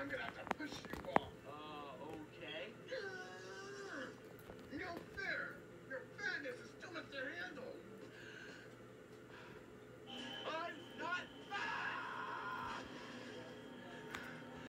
I'm gonna have to push you.